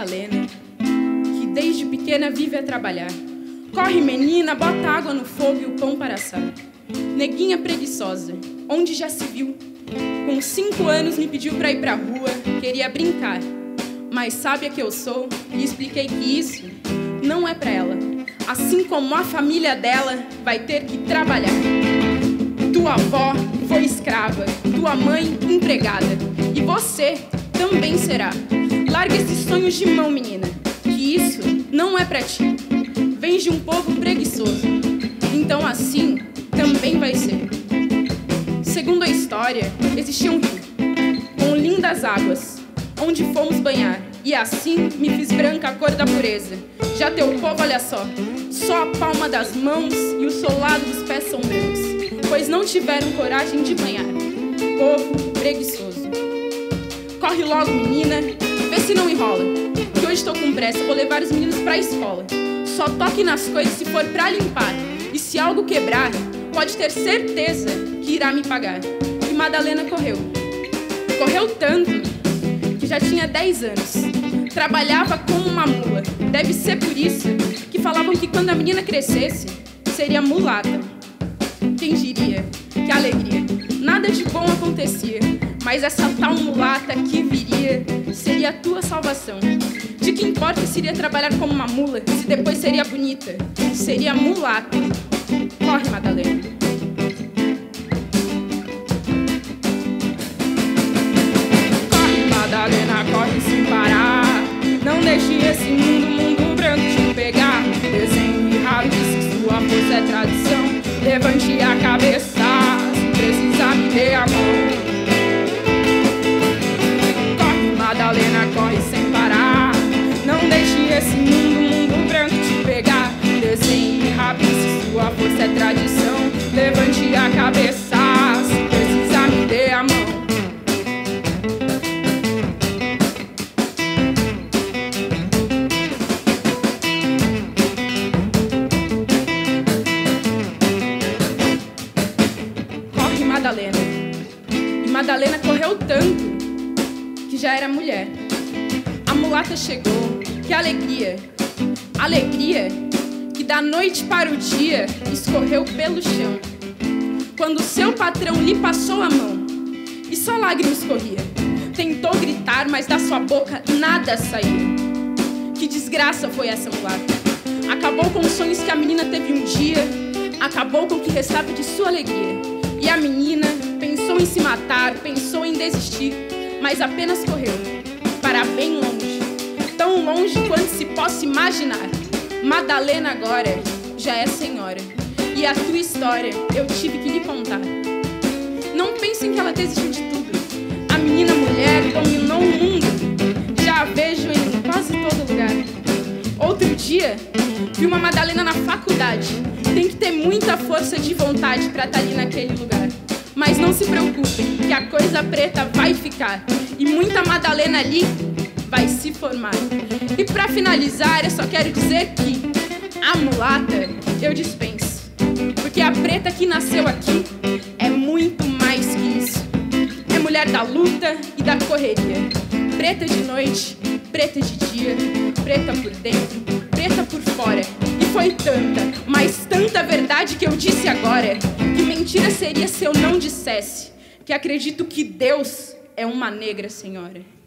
Madalena, que desde pequena vive a trabalhar. Corre, menina, bota água no fogo e o pão para assar. Neguinha preguiçosa, onde já se viu? Com cinco anos me pediu para ir pra rua, queria brincar. Mas sábia que eu sou, lhe expliquei que isso não é para ela. Assim como a família dela vai ter que trabalhar. Tua avó foi escrava, tua mãe empregada, e você também será. Larga esses sonhos de mão, menina, que isso não é para ti. Vens de um povo preguiçoso, então assim também vai ser. Segundo a história, existia um rio com lindas águas, onde fomos banhar, e assim me fiz branca a cor da pureza. Já teu povo, olha só, só a palma das mãos e o solado dos pés são meus, pois não tiveram coragem de banhar. Povo preguiçoso. Corre logo, menina, pressa, vou levar os meninos pra escola. Só toque nas coisas se for pra limpar, e se algo quebrar, pode ter certeza que irá me pagar. E Madalena correu. Correu tanto que já tinha 10 anos. Trabalhava como uma mula. Deve ser por isso que falavam que quando a menina crescesse, seria mulata. Quem diria? Que alegria. Nada de bom acontecia, mas essa tal mulata que viria seria a tua salvação. De que importa se iria trabalhar como uma mula, se depois seria bonita? Seria mulata. Corre, Madalena. Corre, Madalena, corre sem parar. Não deixe esse mundo, mundo branco te pegar. Desenho e rabisque, que sua força é tradição. Levante a cabeça, se precisar me dê a mão. Deixe esse mundo, mundo branco te pegar. Desenhe e rabisque, sua força é tradição. Levante a cabeça, se precisar me dê a mão. Corre, Madalena. E Madalena correu tanto que já era mulher. A mulata chegou, que alegria! Alegria que da noite para o dia escorreu pelo chão. Quando seu patrão lhe passou a mão e só lágrimas corria. Tentou gritar, mas da sua boca nada saía. Que desgraça foi essa mulata? Acabou com os sonhos que a menina teve um dia, acabou com o que restava de sua alegria. E a menina pensou em se matar, pensou em desistir, mas apenas correu para bem longe quanto se possa imaginar. Madalena agora já é senhora, e a tua história eu tive que lhe contar. Não pensem que ela desistiu de tudo. A menina mulher dominou o mundo. Já a vejo em quase todo lugar. Outro dia, vi uma Madalena na faculdade. Tem que ter muita força de vontade para estar ali naquele lugar. Mas não se preocupem, que a coisa preta vai ficar. E muita Madalena ali vai se formar. E para finalizar, eu só quero dizer que a mulata eu dispenso. Porque a preta que nasceu aqui é muito mais que isso. É mulher da luta e da correria. Preta de noite, preta de dia, preta por dentro, preta por fora. E foi tanta, mas tanta verdade que eu disse agora, que mentira seria se eu não dissesse que acredito que Deus é uma negra senhora.